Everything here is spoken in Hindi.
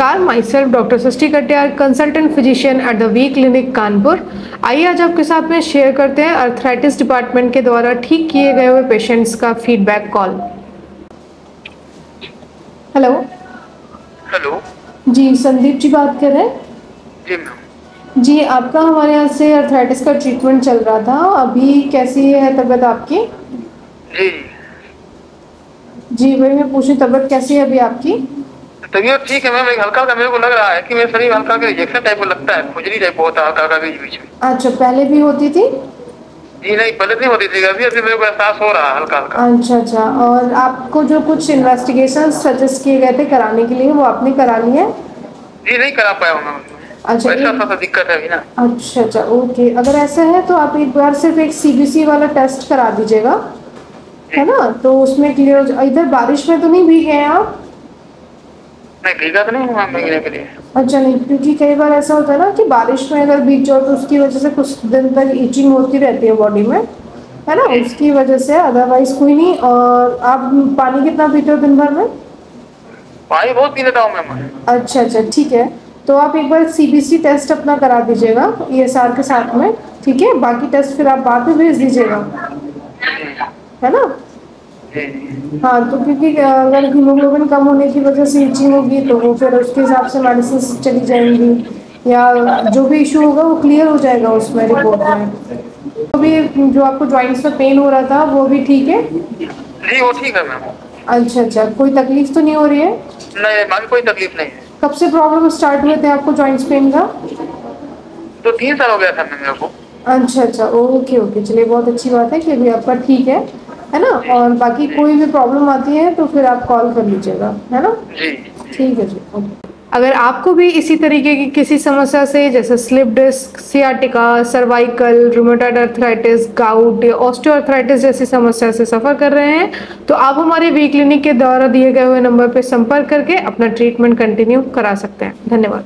नमस्कार myself doctor Srishti Katiyar consultant physician at the V clinic Kanpur. आइए आज आपके साथ में शेयर करते हैं अर्थराइटिस डिपार्टमेंट के द्वारा ठीक किए गए हुए पेशेंट्स का फीडबैक कॉल हेलो हेलो जी संदीप जी बात कर रहे हैं? जी मैम जी आपका हमारे यहाँ से अर्थराइटिस का ट्रीटमेंट चल रहा था। अभी कैसी है तबीयत आपकी? जी। जी वही मैं पूछूँ तबीयत कैसी है अभी आपकी? तबीयत ठीक है मैम एक हल्का हल्का मेरे को लग रहा है कि मेरे शरीर हल्का हल्का रिजेक्शन टाइप को लगता है खुजली टाइप बहुत हल्का हल्का बीच बीच में। अच्छा पहले भी होती थी? जी नहीं पहले नहीं होती थी अभी अभी मेरे को एहसास हो रहा है हल्का हल्का अच्छा अच्छा और आपको जो कुछ इन्वेस्टिगेशन सजेस्ट किए गए थे कराने के लिए वो आपने करा लिया है? जी नहीं करा पाया हूँ अच्छा ऐसा सा दिक्कत है अभी ना। अच्छा अच्छा ओके अगर ऐसा है तो आप एक बार सिर्फ़ एक सीबीसी वाला टेस्ट करा दीजिएगा है ना? तो उसमें क्लियर इधर बारिश में तो नहीं भीगे हैं आप? नहीं भीगा तो नहीं भीगने के लिए? अच्छा नहीं क्योंकि कई बार ऐसा होता है ना कि बारिश में अगर भीग जाओ तो उसकी वजह से कुछ दिन तक ईचिंग होती रहती है बॉडी में है ना? उसकी वजह से अदरवाइज़ कोई नहीं। और आप पानी कितना पीते हो दिन भर में? पानी बहुत पी लेता हूँ अच्छा अच्छा ठीक है। तो आप एक बार सीबीसी टेस्ट अपना करा दीजिएगा ईएसआर के साथ में ठीक है? बाकी टेस्ट फिर आप बाद में भेज दीजिएगा। है ना? हाँ तो क्योंकि अगर हीमोग्लोबिन कम होने की वजह से ईचिंग होगी तो वो फिर उसके हिसाब से मेडिसिन चली जाएँगी। या जो भी इशू होगा वो क्लियर हो जाएगा उसमें रिपोर्ट में। तो भी जो आपको जॉइंट्स में पेन हो रहा था वो भी ठीक है? जी वो ठीक है मैम। अच्छा अच्छा। कोई तकलीफ़ तो नहीं हो रही है? नहीं अभी कोई तकलीफ़ नहीं है। कब से प्रॉब्लम स्टार्ट हुए थे आपको जॉइंट्स पेन का? तो तीन साल हो गया था मैम मेरे को। अच्छा अच्छा। Okay okay. चलिए बहुत अच्छी बात है कि अभी आपका ठीक है। है ना? और बाकी कोई भी प्रॉब्लम आती है तो फिर आप कॉल कर लीजिएगा है ना? ठीक है जी ओके अगर आपको भी इसी तरीके की किसी समस्या से जैसे slip disc sciatica cervical rheumatoid arthritis gout या ऑस्टियोआर्थराइटिस जैसी समस्या से सफ़र कर रहे हैं तो आप हमारे वी क्लिनिक के द्वारा दिए गए हुए नंबर पर संपर्क करके अपना ट्रीटमेंट कंटिन्यू करा सकते हैं। धन्यवाद।